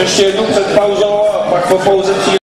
ještě jednou před pauzou a pak po pauze přijde